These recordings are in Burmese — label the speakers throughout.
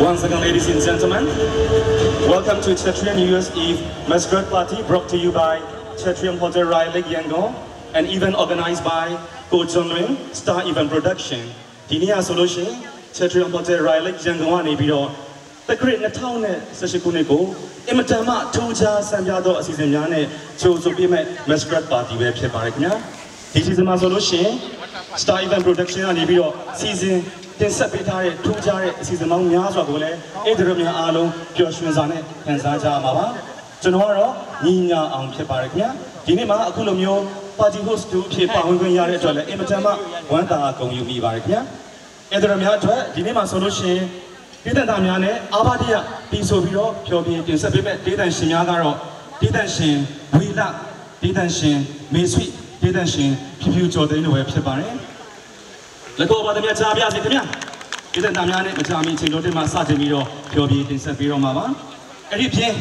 Speaker 1: Once again, ladies and gentlemen, welcome to Chetrium New Year's Eve Masquerade Party brought to you by Chetrium Hotel Riley Yangon and event organized by Ko John Lin Star Event Production. ဒီနေ့ကဆိုလို့ရှိရင် Chetrium Hotel Riley Yangon ကနေပြီးတော့တက္ကရာ2018ခုနှစ်ကိုအင်မတန်မှထူးခြားဆန်းပြသောအစီအစဉ်များနဲ့ကြိုဆိုပေးမဲ့ Masquerade Party ပဲဖြစ်ပါတယ်ခင်ဗျာဒီ season မှာဆိုလို့ရှိရင် Star Event Production ကနေပြီးတော့ season တင်ဆက်ပေးထားတဲ့ထူးခြားတဲ့အစီအစဉ်ပေါင်းများစွာကိုလည်းအဲ့ဒီလိုများအားလုံးပျော်ရွှင်စွာနဲ့ခံစားကြရမှာပါကျွန်တော်ကတော့ညီညာအောင်ဖြစ်ပါတယ်ခင်ဗျာဒီနေ့မှာအခုလိုမျိုး party host တူအဖြစ်ပါဝင်ခွင့်ရတဲ့အတွက်လည်းအင်မတန်မှဝမ်းသာဂုဏ်ယူမိပါတယ်ခင်ဗျာအဲ့ဒီလိုများအတွက်ဒီနေ့မှာဆိုလို့ရှိရင်ဒေသသားများနဲ့အာဘာတိယပြီးဆိုပြီးတော့ပျော်ပြင်းတင်ဆက်ပေးမဲ့ဒေသရှင်များကတော့ဒေသရှင်ဝီလာဒေသရှင်မေဆွီဒေသရှင်ဖြူဖြူကျော်သိန်းတို့ပဲဖြစ်ပါတယ် လက်တော်ပါတည်းများကြားပြစီခင်ဗျာဒီတဲ့သားများနဲ့မကြမီချိန်တော်တင်မှာစတင်ပြီးတော့ပျော်ပြတင်ဆက်ပေးတော့မှာပါအဲ့ဒီပြင်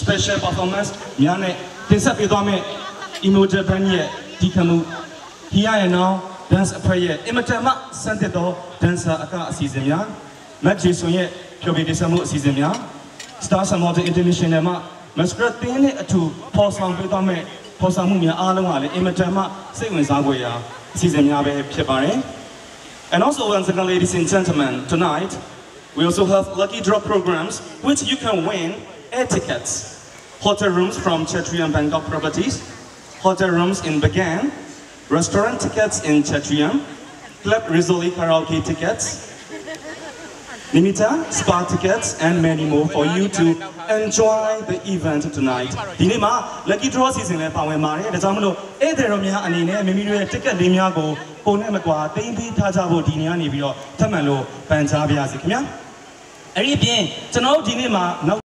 Speaker 1: special performance များနဲ့တင်ဆက်ပေးသွားမယ့် emoji band ရဲ့ဒီခမှု Here and Now dance အဖွဲ့ရဲ့အင်မတန်မှစံတက်သော dancer အကအစီအစဉ်များမတ်ဂျီဆွန်ရဲ့ပျော်ပြတင်ဆက်မှုအစီအစဉ်များ Star Summer International မှာ Masquerade တင်းနဲ့အထူပေါ်ဆောင်ပေးသွားမယ့်ပေါ်ဆောင်မှုများအားလုံးကလည်းအင်မတန်မှစိတ်ဝင်စားဖွယ်ရာအစီအစဉ်များပဲဖြစ်ပါတယ် And also, once again, ladies and gentlemen, tonight we also have lucky draw programs which you can win air tickets, hotel rooms from Chetrium Bangkok Properties, hotel rooms in Bagan, restaurant tickets in Chetrium, Club Rizzoli karaoke tickets, Nimita spa tickets and many more for you to enjoy the event tonight ဒီနေ့မှာ lucky draw season လည်းပါဝင်ပါတယ်ဒါကြောင့်မလို့ဧည့်သည်တော်များအနေနဲ့မိမိတို့ရဲ့ ticket လေးများကို ပုံနဲ့မကွာတင်းပြီးထားကြဖို့ဒီနေ့ကနေပြီးတော့ထပ်မံလို့ပန်ကြားပါရစေခင်ဗျာအဲ့ဒီအပြင်ကျွန်တော်တို့ဒီနေ့မှာနောက်